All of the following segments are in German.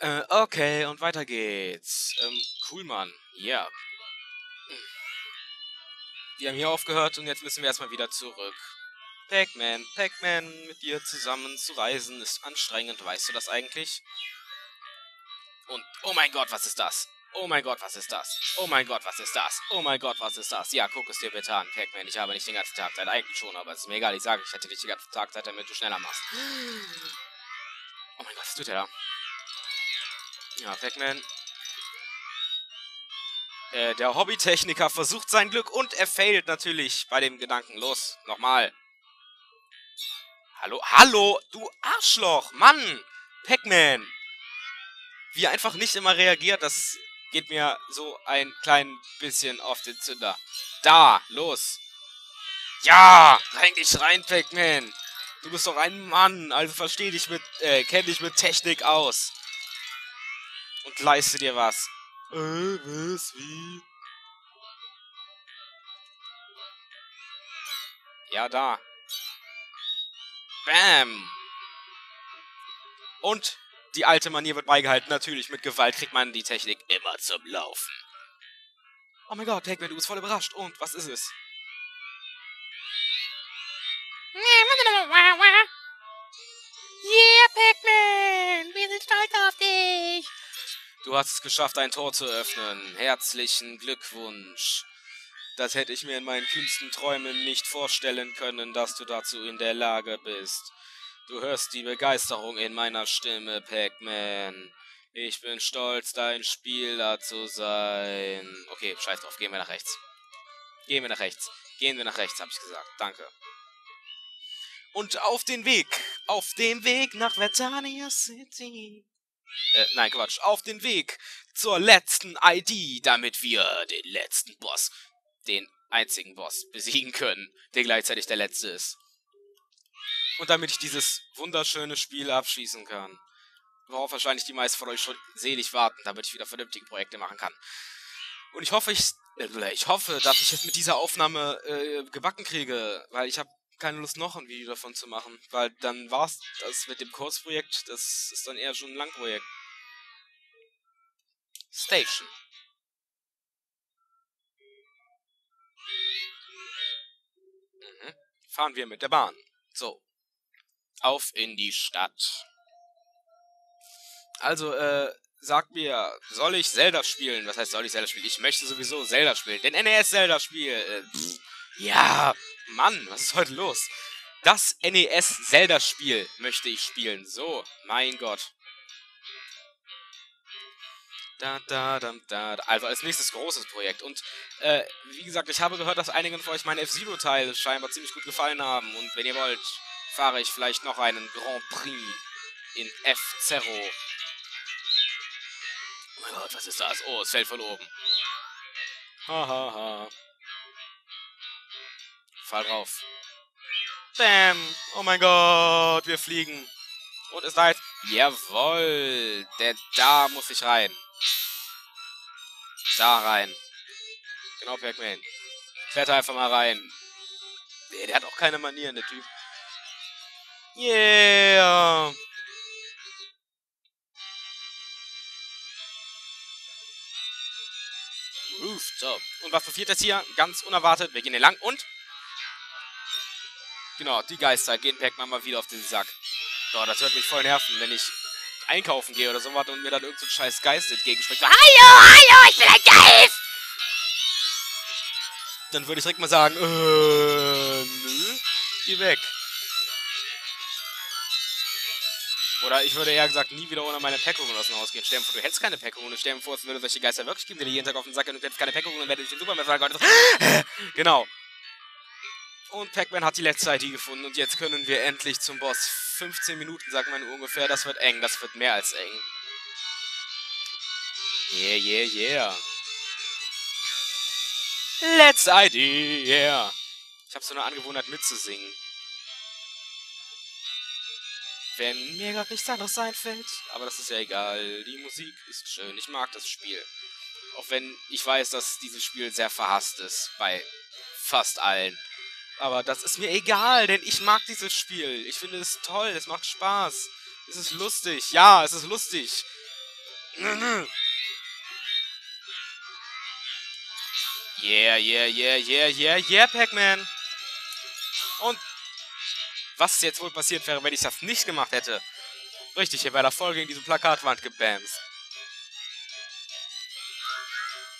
Äh, okay, und weiter geht's. Ähm, cool, Mann. Ja. Yeah. Wir haben hier aufgehört und jetzt müssen wir erstmal wieder zurück. Pac-Man, Pac-Man, mit dir zusammen zu reisen ist anstrengend, weißt du das eigentlich? Und, oh mein Gott, was ist das? Oh mein Gott, was ist das? Oh mein Gott, was ist das? Oh mein Gott, was ist das? Ja, guck es dir bitte an, Pac-Man. Ich habe nicht den ganzen Tag Zeit. Eigentlich schon, aber es ist mir egal. Ich sage, ich hätte nicht den ganzen Tag Zeit, damit du schneller machst. Oh mein Gott, was tut er da? Ja, Pac-Man. Äh, der Hobbytechniker versucht sein Glück und er failt natürlich bei dem Gedanken. Los, nochmal. Hallo, hallo, du Arschloch, Mann! Pac-Man! Wie er einfach nicht immer reagiert, das geht mir so ein klein bisschen auf den Zünder. Da, los! Ja! Rein dich rein, Pac-Man! Du bist doch ein Mann, also versteh dich mit, äh, kenn dich mit Technik aus. Und leiste dir was. Äh, was, wie? Ja, da. Bam! Und die alte Manier wird beigehalten. Natürlich, mit Gewalt kriegt man die Technik immer zum Laufen. Oh mein Gott, Pac-Man, du bist voll überrascht. Und, was ist es? Yeah, Pac-Man! Du hast es geschafft, ein Tor zu öffnen. Herzlichen Glückwunsch. Das hätte ich mir in meinen kühnsten Träumen nicht vorstellen können, dass du dazu in der Lage bist. Du hörst die Begeisterung in meiner Stimme, Pac-Man. Ich bin stolz, dein Spieler zu sein. Okay, scheiß drauf, gehen wir nach rechts. Gehen wir nach rechts. Gehen wir nach rechts, hab ich gesagt. Danke. Und auf den Weg, auf dem Weg nach Vertania City. Äh, nein, Quatsch. Auf den Weg zur letzten ID, damit wir den letzten Boss, den einzigen Boss, besiegen können, der gleichzeitig der letzte ist. Und damit ich dieses wunderschöne Spiel abschließen kann. Worauf wahrscheinlich die meisten von euch schon selig warten, damit ich wieder vernünftige Projekte machen kann. Und ich hoffe, ich, äh, ich hoffe, dass ich es mit dieser Aufnahme äh, gebacken kriege, weil ich habe keine Lust, noch ein Video davon zu machen. Weil dann war's das mit dem Kurzprojekt. Das ist dann eher schon ein Langprojekt. Station. Mhm. Fahren wir mit der Bahn. So. Auf in die Stadt. Also, äh, sag mir, soll ich Zelda spielen? Was heißt, soll ich Zelda spielen? Ich möchte sowieso Zelda spielen. Den NES-Zelda-Spiel. Äh, ja, Mann, was ist heute los? Das NES-Zelda-Spiel möchte ich spielen. So, mein Gott. Da, da, da, da. Also als nächstes großes Projekt. Und äh, wie gesagt, ich habe gehört, dass einigen von euch meine F-Zero-Teile scheinbar ziemlich gut gefallen haben. Und wenn ihr wollt, fahre ich vielleicht noch einen Grand Prix in F-Zero. Oh mein Gott, was ist das? Oh, es fällt von oben. Haha. Ha, ha. Fall drauf. Bam. Oh mein Gott, wir fliegen. Und es heißt, jawoll, der da muss ich rein. Da rein. Genau, Pac-Man. Kletter einfach mal rein. Nee, der hat auch keine Manieren, der Typ. Yeah. Rooftop. Und was passiert jetzt hier? Ganz unerwartet. Wir gehen hier lang und Genau, die Geister gehen Pac-Man mal wieder auf den Sack. Boah, das wird mich voll nerven, wenn ich einkaufen gehe oder sowas und mir dann irgendein so scheiß Geist entgegenspringt. Hallo, hallo, ich bin ein Geist! Dann würde ich direkt mal sagen, äh, nö, geh weg. Oder ich würde eher gesagt, nie wieder ohne meine Packungen aus dem Haus gehen. Stell dir vor, du hättest keine Packungen. Stell dir vor, es würde solche Geister wirklich geben, die dir jeden Tag auf den Sack gehen und du hättest keine Packungen und werde ich den Superman sagen. genau. Und Pac-Man hat die letzte ID gefunden und jetzt können wir endlich zum Boss. 15 Minuten, sagt man ungefähr. Das wird eng, das wird mehr als eng. Yeah, yeah, yeah. Let's ID, yeah. Ich habe so eine Angewohnheit mitzusingen. Wenn mir gerade nichts anderes einfällt. Aber das ist ja egal. Die Musik ist schön. Ich mag das Spiel. Auch wenn ich weiß, dass dieses Spiel sehr verhasst ist. Bei fast allen. Aber das ist mir egal, denn ich mag dieses Spiel. Ich finde es toll, es macht Spaß. Es ist lustig. Ja, es ist lustig. Yeah, yeah, yeah, yeah, yeah, yeah, Pac-Man. Und was jetzt wohl passiert wäre, wenn ich das nicht gemacht hätte? Richtig, hier wäre da voll gegen diese Plakatwand gebamst.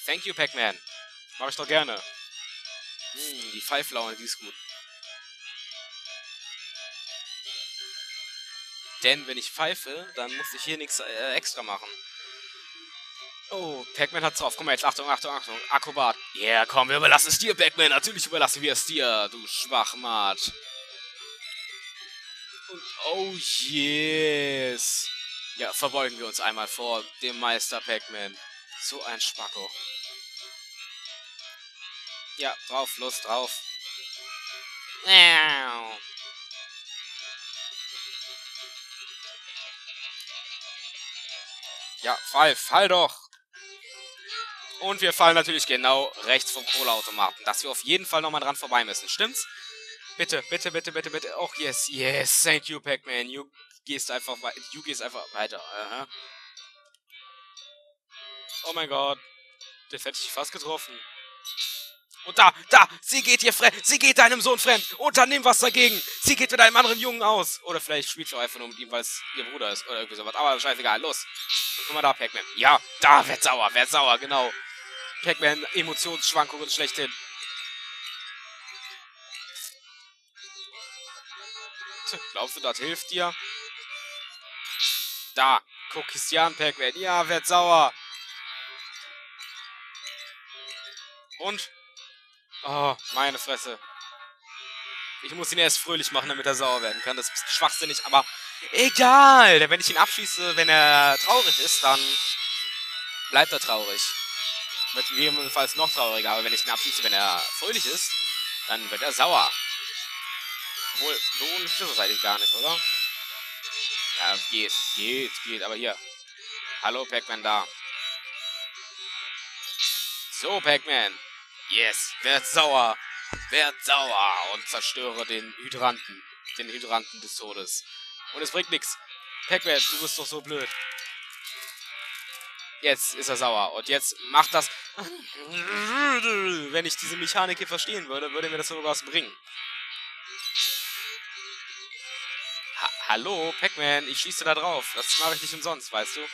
Thank you, Pac-Man. Mach ich doch gerne. Die Pfeiflaune, die ist gut. Denn wenn ich pfeife, dann muss ich hier nichts äh, extra machen. Oh, Pac-Man hat's drauf. Komm mal jetzt, Achtung, Achtung, Achtung. Akrobat. Ja, yeah, komm, wir überlassen es dir, Pac-Man. Natürlich überlassen wir es dir, du Schwachmat. Und oh yes. Ja, verbeugen wir uns einmal vor dem Meister Pac-Man. So ein Spacko. Ja, drauf, los, drauf. Ja, fall, fall doch. Und wir fallen natürlich genau rechts vom Kohleautomaten, dass wir auf jeden Fall nochmal dran vorbei müssen. Stimmt's? Bitte, bitte, bitte, bitte, bitte. Oh, yes, yes. Thank you, Pac-Man. You gehst einfach weiter. Du gehst einfach weiter. Aha. Oh mein Gott. Das hätte ich fast getroffen. Und da, da, sie geht ihr fremd, sie geht deinem Sohn fremd. Unternimm was dagegen. Sie geht mit einem anderen Jungen aus. Oder vielleicht spielt sie auch einfach nur mit ihm, weil es ihr Bruder ist oder irgendwie sowas. Aber scheißegal, los. Guck mal da, Pac-Man. Ja, da, werd sauer, werd sauer, genau. Pac-Man, Emotionsschwankungen schlechthin. Glaubst du, das hilft dir? Da, guck Christian Pac-Man. Ja, werd sauer. Und? Oh, meine Fresse. Ich muss ihn erst fröhlich machen, damit er sauer werden kann. Das ist schwachsinnig, aber egal. Denn wenn ich ihn abschieße, wenn er traurig ist, dann bleibt er traurig. Wird jedenfalls noch trauriger. Aber wenn ich ihn abschieße, wenn er fröhlich ist, dann wird er sauer. Obwohl, so ist das eigentlich gar nicht, oder? Ja, geht, geht, geht. Aber hier. Hallo, Pac-Man da. So, Pac-Man. Yes, werd sauer. Werd sauer und zerstöre den Hydranten. Den Hydranten des Todes. Und es bringt nichts. Pac-Man, du bist doch so blöd. Jetzt ist er sauer. Und jetzt macht das... Wenn ich diese Mechanik hier verstehen würde, würde mir das sogar was bringen. Ha Hallo, Pac-Man, ich schieße da drauf. Das mache ich nicht umsonst, weißt du?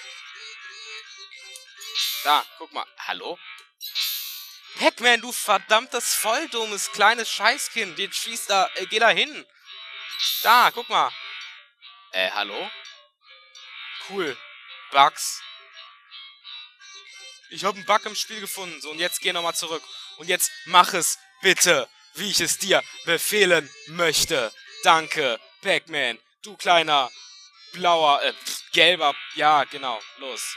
Da, guck mal. Hallo? Pac-Man, du verdammtes, volldummes, kleines Scheißkind. Jetzt schießt da, äh, geh da hin. Da, guck mal. Äh, hallo? Cool. Bugs. Ich habe einen Bug im Spiel gefunden. So, und jetzt geh nochmal zurück. Und jetzt mach es bitte, wie ich es dir befehlen möchte. Danke, Pac-Man. Du kleiner, blauer, äh, gelber. Ja, genau. Los.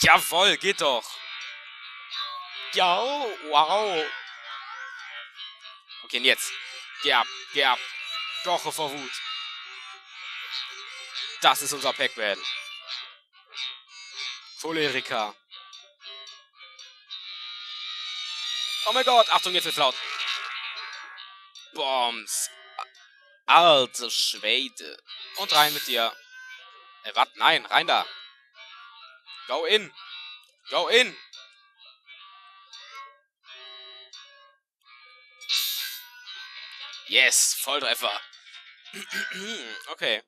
Jawoll, geht doch. Ja, wow. Okay, und jetzt. Geh ab, geh ab. Doch vor Wut. Das ist unser Pac-Man. Choleriker. Oh mein Gott, Achtung, jetzt wird's laut. Bombs. Alte Schwede. Und rein mit dir. Äh, was? Nein, rein da. Go in. Go in. Yes, Volltreffer. okay.